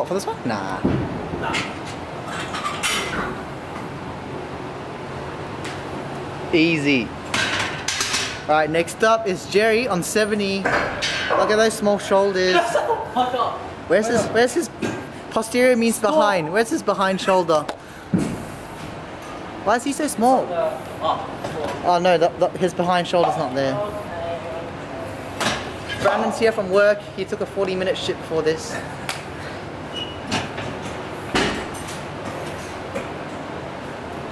What, for this one? Nah. Nah. Easy. Alright, next up is Jerry on 70. Look at those small shoulders. Fuck up. Where's his, where's his, posterior means behind. Where's his behind shoulder? Why is he so small? Oh no, the, the, his behind shoulder's not there. Brandon's here from work. He took a 40 minute shit before this.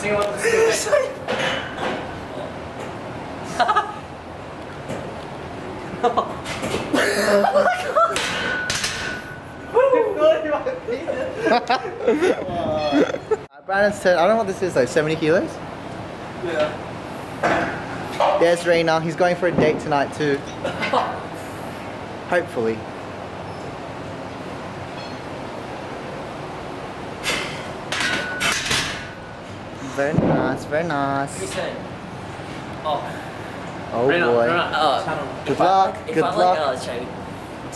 See what this is. Uh, Brandon's turn. I don't know what this is like 70 kilos? Yeah. There's Rainer. He's going for a date tonight too. Hopefully. Very nice, very nice. Who's saying? Oh. Oh Rena, boy. Rena, uh, Good if I- luck, If good I luck. like uh,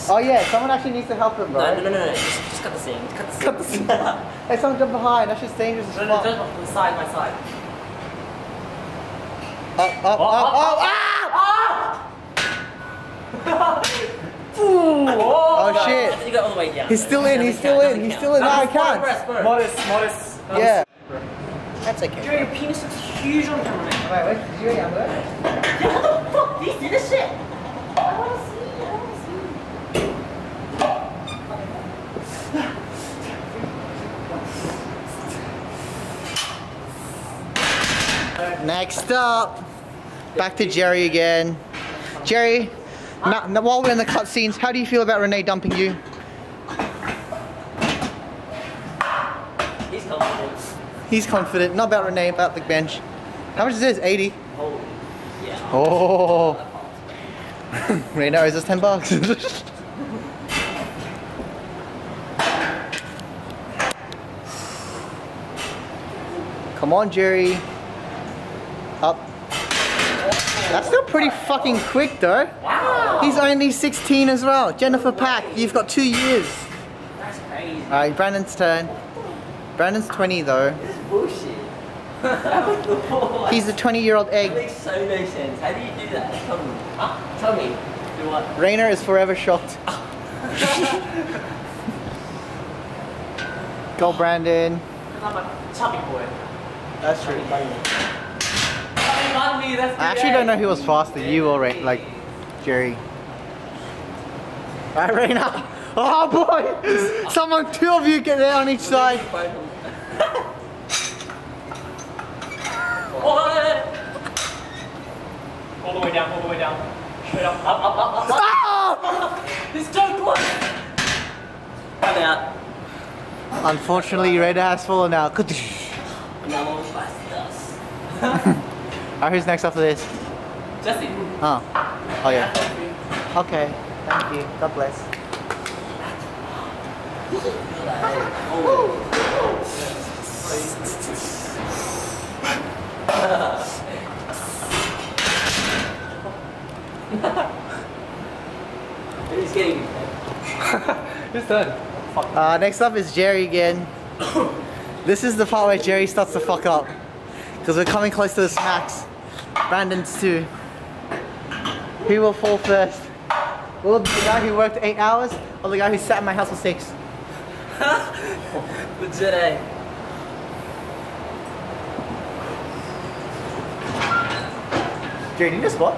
Oh yeah, someone actually needs to help him, bro. No, no, no, no, no. Just, just cut the scene. Cut the scene. Cut the scene. Hey, someone jump behind. That's just dangerous as No, no, fuck. just on the side, my side. Up, up, Oh, up, oh, up. oh, Ah! oh, Oh, shit. You go all the way down. He's still in, he's still in, he's still in. No, I can't. Modest, modest. Yeah. That's okay. Dude, your penis looks huge on camera, man. Wait, wait, did you get younger? Yeah, what the fuck? Do you see this shit? I wanna see, I wanna see. Next up, back to Jerry again. Jerry, now, now while we're in the cutscenes, how do you feel about Renee dumping you? He's confident. He's confident, not about Renee, about the bench. How much is this? 80? Oh, yeah. Oh. Renee owes us 10 bucks. Come on, Jerry. Up. That's still pretty fucking quick though. Wow. He's only 16 as well. Jennifer Pack, you've got two years. That's crazy. Alright, Brandon's turn. Brandon's 20 though. This is bullshit. He's a 20 year old That egg. makes so no sense. How do you do that? Tell me. Huh? Tell me. Do what? Rainer is forever shocked. Go Brandon. Because I'm a chubby boy. That's true. Chubby bunny, that's I actually don't eh? know who was faster, you or Ray, like Jerry. Alright, Rainer. Oh boy! Someone, two of you get there on each side. All the way down, all the way down. Straight up, up, up, up, up. Ah! It's so close. I'm out. Unfortunately, Rainer has fallen out. No bastards. Alright, who's next after this? Jesse. Oh. Oh yeah. Okay. Thank you. God bless. He's getting me. His turn. Uh, next up is Jerry again. this is the part where Jerry starts to fuck up. Because we're coming close to the smacks. Brandon's too. Who will fall first? Will it be the guy who worked eight hours or the guy who sat in my house for six? Legit, eh? Do you need a spot?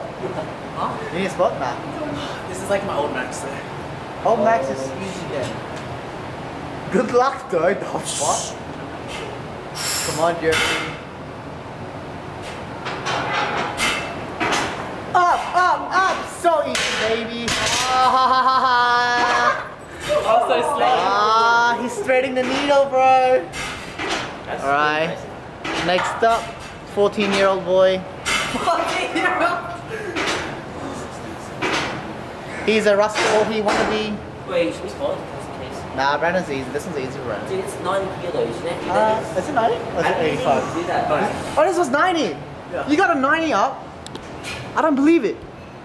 Huh? You need a spot? Nah. This is like my old max though. Old Max is easy then. Good luck though, the what? Come on, Jerry. Up, up, up! So easy, baby. Ah, I'm so slow. ah, he's threading the needle, bro. All right. Next up, 14 year old boy. He's a Russel Orhii wannabe. Wait, should we spawn? Just in case. Nah, Brandon's easy. This one's easy for Brandon. Dude, it's 9 kilos. You know, Uh, is it 90? Or is How it do you 85? do that? Oh, this was 90. Yeah. You got a 90 up. I don't believe it.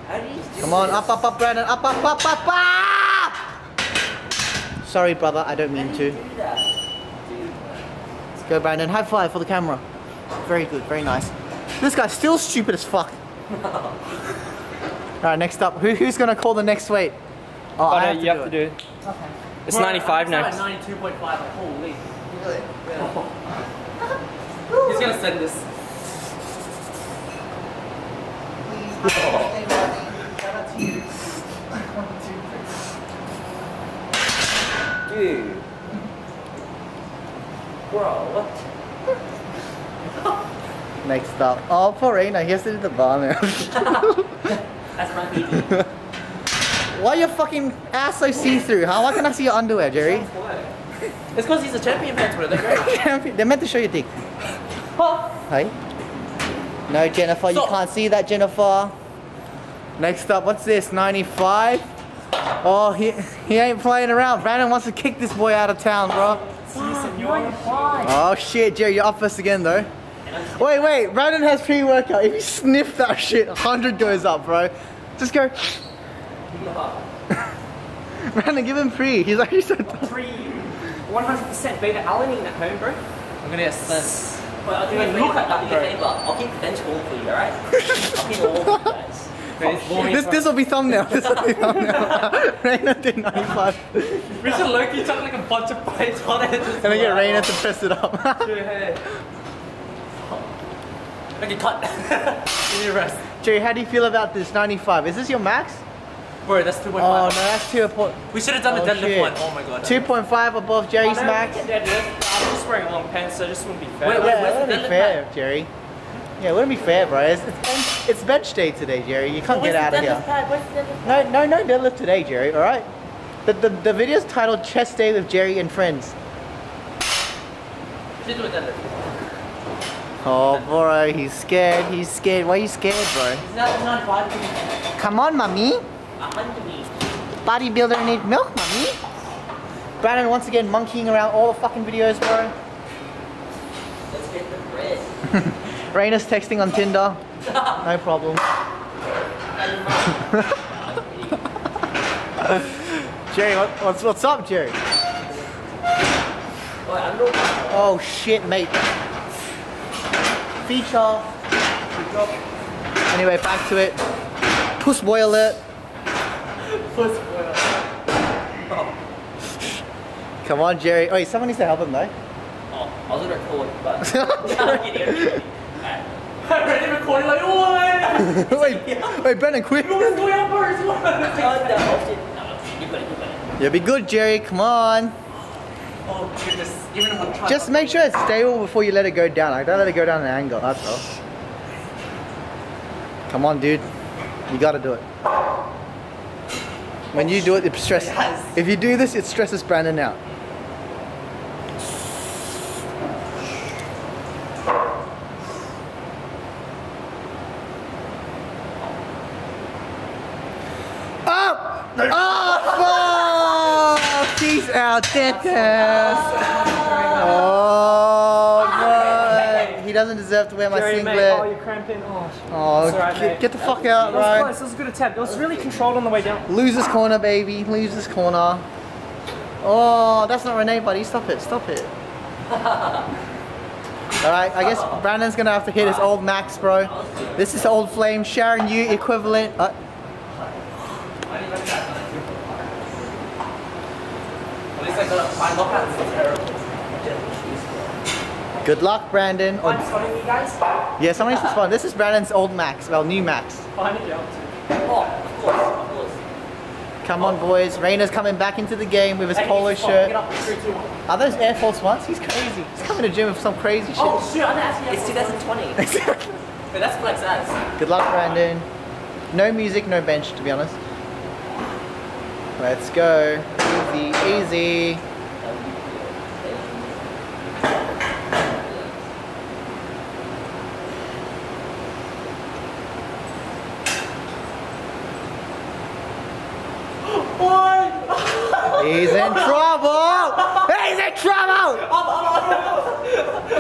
How do you do Come on, this? up, up, up, Brandon. Up, up, up, up, up. Sorry, brother, I don't mean to. Do that. Go, Brandon. High five for the camera. Very good, very nice. This guy's still stupid as fuck. Alright, next up. Who, who's gonna call the next weight? Oh, Oh, I no, have to you do have it. to do it. Okay. It's 95 now. next. 92.5. Like, holy. Oh. He's gonna send this. Dude. Bro, what? Next up. Oh, poor Rainer, he has to do the bar now. That's my baby. Why your fucking ass so see-through, huh? Why can't I see your underwear, Jerry? It's because he's a champion pants, bro. They're great. They're meant to show your dick. Huh? Hey? No, Jennifer, you Stop. can't see that, Jennifer. Next up, what's this? 95? Oh, he, he ain't playing around. Brandon wants to kick this boy out of town, bro. Oh shit, Jerry, you're up first again though. Wait, wait, Brandon has pre-workout. If you sniff that shit, 100 goes up, bro. Just go. Brandon, give him pre. He's actually so tough. Free 100% beta alanine at home, bro. I'm gonna get sent. Well, I'll do Hey, a look at that, I'll bro. I'll keep the bench warm for you, alright? I'll keep it for you guys. This this will be thumbnail. This will be thumbnail. Rainer did 95. We should Loki chuck like a bunch of plates on it. And I get Rainer to press it up. Okay, cut. Give me a rest. Jerry, how do you feel about this 95? Is this your max? Bro, that's 2.5. Oh no, that's 2.5 We should have done Oh, the deadlift shit. one. Oh my god. 2.5 above Jerry's Oh, no, max. we deadlift. I'm just wearing long pants, so it just wouldn't be fair. Wait, wait, it where's the wouldn't be deadlift fair, Jerry. Yeah, it wouldn't be fair, bro. It's, it's, bench, it's bench day today, Jerry. You can't get out of here. pad? Where's the deadlift No, no, no deadlift today, Jerry. All right. The, the, the video's titled Chest Day with Jerry and Friends. Should do a deadlift. Oh, bro, he's scared. He's scared. Why are you scared, bro? Is that 95? Come on, mommy. A hundred meters. Bodybuilder need milk, mommy. Brandon once again monkeying around all the fucking videos, bro. Let's get the bread. Rainer's texting on Tinder. No problem. Jerry, what, what's what's up, Jerry? Oh, not. Oh shit, mate. Feature. Anyway, back to it. Puss boy alert. Come on, Jerry. Wait, someone needs to help him though. Oh, I was gonna record, but. I'm kidding, I'm kidding. Alright. I'm ready to record like, oh, man. wait, wait, Brendan, quick. What's going on, bro? Oh, no, oh, shit. No, you got it, you got it. You'll be good, Jerry. Come on. Goodness. Even if I'm trying. Just make sure it's stable before you let it go down. Like, don't let it go down an angle. That's all. Come on, dude. You gotta do it. When you do it, it stresses. Yes. If you do this, it stresses Brandon out. Up! Oh, fuck! Peace out. Oh, bro. He doesn't deserve to wear my Jerry, mate, singlet. oh, you're cramping. Oh, Oh, It's alright, get, get the fuck out, that was bro. close. Was a good attempt. It was really controlled on the way down. Losers corner, baby. Losers corner. Oh, that's not Renee, buddy. Stop it. Stop it. Alright, I guess Brandon's gonna have to hit his old max, bro. This is old flame. Sharon, you equivalent. Uh, At least I got my knockouts are terrible. good luck, Brandon. I'm Oh, you guys. yeah, someone needs to spawn. This is Brandon's old max. Well, new max. Behind the jump. Oh, of course, of course. Come on, boys. Rainer's coming back into the game with his Hey, polo shirt. up. Three, two, one. Are those Air Force Ones? He's crazy. He's coming to gym with some crazy shit. Oh, shit. I didn't ask you. It's 2020. Wait, that's flex ass. Good luck, Brandon. No music, no bench, to be honest. Let's go. Easy, easy. He's in trouble! He's in trouble!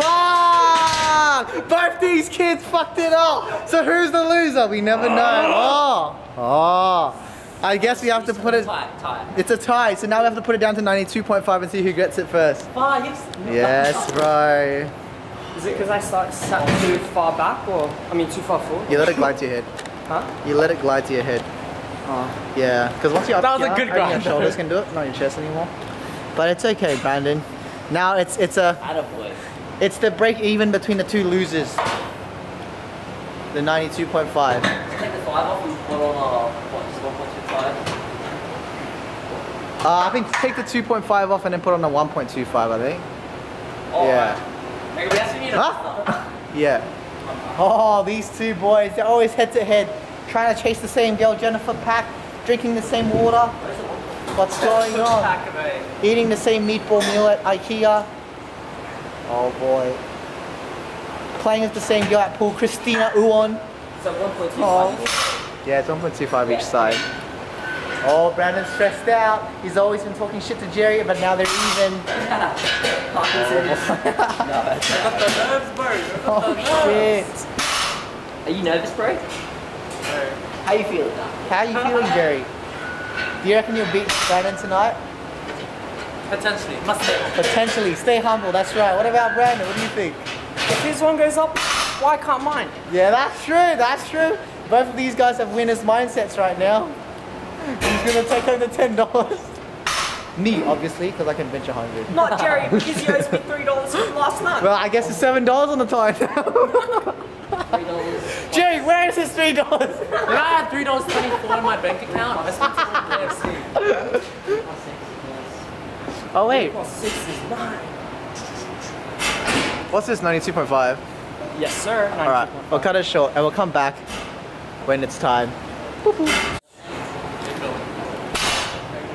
Fuck! Both these kids fucked it up. So who's the loser? We never know. Uh. Oh, oh. I guess we have to put it. Tie, tie. It's a tie, so now we have to put it down to 92.5 and see who gets it first. Five. Yes, bro. Is it because I start sat too far back or I mean too far forward? You let it glide to your head. Huh? You let it glide to your head. Oh. Yeah, because once you're up That was a good only your shoulders can do it, not your chest anymore. But it's okay, Brandon. Now it's it's a Attaboy. it's the break even between the two losers. The 92.5. Take the five off and put on a what? Just one point two five. Uh, I think take the 2.5 off and then put on the 1.25. I think. Oh, Yeah. right. Maybe we actually need. Huh? Yeah. Oh, these two boys, they're always head to head, trying to chase the same girl, Jennifer Pack, drinking the same water. What's going on? Pack of a. Eating the same meatball meal at IKEA. Oh boy. Playing with the same girl at pool, Christina Uon. So one point two Oh. five. Yeah, it's 1.25 each side. Oh, Brandon's stressed out. He's always been talking shit to Jerry, but now they're even. Got the. Oh shit. Are you nervous, bro? How you feeling? How you feeling, Jerry? Do you reckon you'll beat Brandon tonight? Potentially. Must be. Potentially. Stay humble, that's right. What about Brandon? What do you think? If his one goes up, why can't mine? Yeah, that's true, that's true. Both of these guys have winners' mindsets right now. He's gonna take home the ten dollars. Me, obviously, because I can bench a hundred. Not Jerry, because he owes me three dollars from last night. Well, I guess it's seven dollars on the tie now. Three dollars. Jerry, where is his three dollars? Did I have three dollars twenty four in my bank account? I spent it on KFC. Oh wait, Plus six is nine. what's this? Ninety-two point five. Yes, sir. All right, we'll cut it short, and we'll come back when it's time.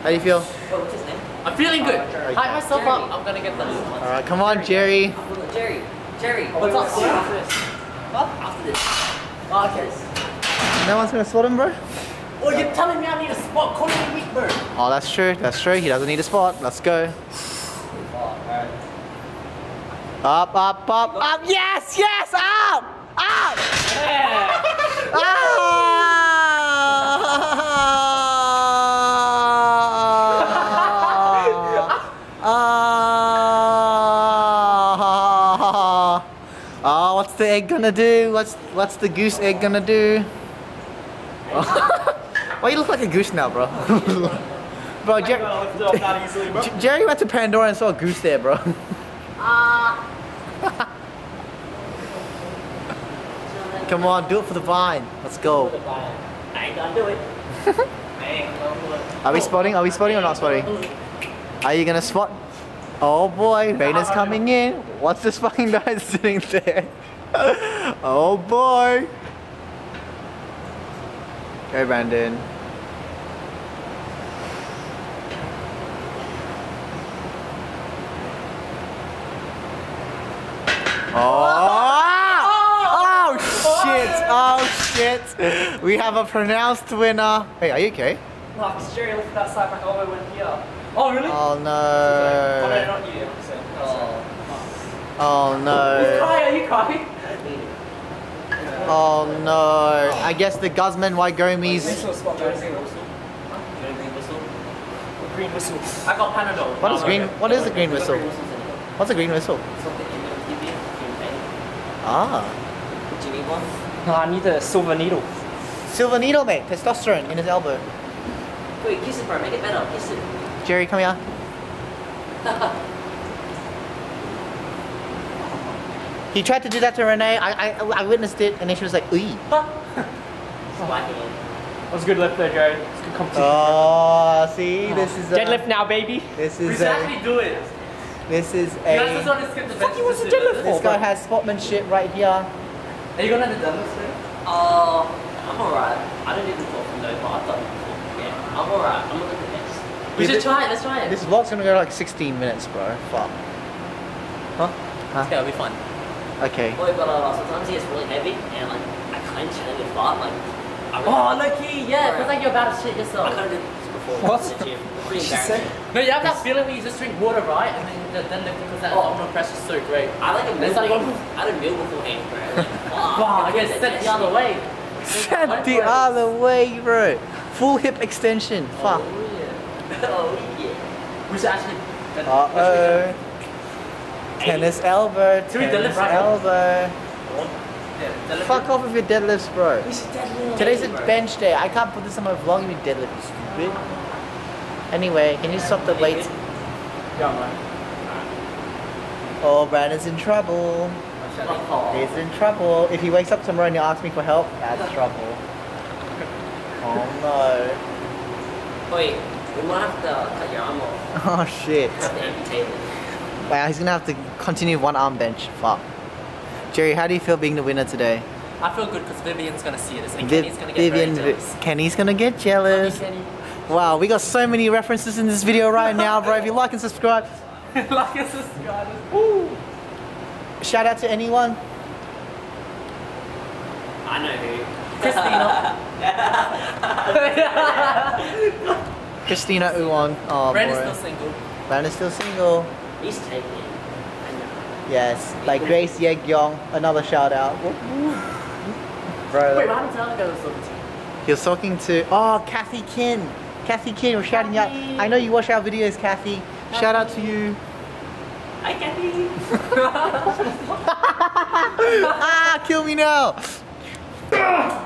How do you feel? Oh, what's his name? I'm feeling good. Hype myself up. I'm gonna get this. All right, come on, Jerry. Jerry. Jerry. What's up? What? After this. Oh, okay. No one's gonna spot him, bro. Oh, you're telling me I need a spot? Call me weak, bro. Oh, that's true. That's true. He doesn't need a spot. Let's go. Up, up, up, up. Yes, yes, up, up. Ah. Ah, what's the egg gonna do? What's what's the goose egg gonna do? Why you look like a goose now, bro? bro, Jer- J- Jerry went to Pandora and saw a goose there, bro. Uh. Come on, do it for the vine. Let's go. I ain't gonna do it. Are we spotting? Are we spotting or not spotting? Are you gonna spot? Oh boy, Rainer's coming in. What's this fucking guy sitting there? Oh boy. Okay, Brandon. Oh. oh! Oh shit! Oh shit! We have a pronounced winner. Hey, are you okay? No, because Jerry lifted that side back all the way here. Oh, really? Oh Oh, no, no. not you. Oh. Oh no. Kai, are you Kai? Oh no. I guess the Guzman Wygomies. Whistle spot, guys. Green whistle. I got Panadol. What is green? What is the green whistle? What's a green whistle? Ah. Do you need one? No, I need a silver needle. Silver needle, mate. Testosterone in his elbow. Wait, kiss it, bro. Make it better. Kiss it. Jerry, come here. He tried to do that to Renee. I, I, I witnessed it, and then she was like, "Ooh." Spike hand. That was a good lift there, Jerry. It's good competition. Oh, see, this is a, Deadlift now, baby. This is should a, actually do it. this is You guys just a. want to skip the bench. Fuck you, what's just a do deadlift This guy has sportsmanship right here. Are you gonna do deadlifts today? Uh, I'm alright. I don't even talk from though, but I've done it before. Yeah, I'm alright. I'm looking at this. We Yeah, should thi- try it. Let's try it. This vlog's gonna go like 16 minutes, bro. Fuck. Huh? Huh? Yeah, it'll be fun. Okay. Boy, but uh, sometimes he gets really heavy and like I clench and then you fart. Like, I really, Oh, low key, yeah. Feels like you're about to shit yourself. I yourself. kind of did this before. What? In the gym. Pretty She said- embarrassing. No, you have that feeling where you just drink water, right? And then the deadlift because that Oh. abdominal pressure's so great. I like a meal. Like- I had a meal beforehand, bro. Like, fuck. Wow, I feel guess set the other way. Sent the other way, bro. Full hip extension. Fuck. Oh yeah. Oh yeah. We should actually. Uh oh. Tennis elbow. Should we Tennis deadlift right elbow. Yeah. Fuck off with your deadlifts, bro. We should deadlift. Today's a bench day. I can't put this on my vlog if you deadlift, you stupid. Anyway, can you stop the weights? Yeah, man. Oh, Brandon's in trouble. Oh. He's in trouble. If he wakes up tomorrow and he asks me for help, that's trouble. Oh no. Wait, we might have to cut your arm off. Oh shit. Have to amputate it. Wow, he's gonna have to continue one arm bench. Fuck. Jerry, how do you feel being the winner today? I feel good because Vivian's gonna see this and Viv- Kenny's gonna get Vivian, very jealous. Kenny's gonna get jealous. Kenny. Wow, we got so many references in this video right now, bro. If you like and subscribe, like and subscribe. shout out to anyone. I know who. Christina. Christina Uwon. Oh, Brandon's boy. still single. Brandon's still single. He's taken. I know. Yes, like Grace Yeg Yong. Another shout out. Bro, Wait, what happened to the other guy was talking to? he was talking to oh Kathy Kin. Kathy Kin was shouting out. I know you watch our videos, Kathy. Shout out to you. Hi, Kathy. ah, kill me now.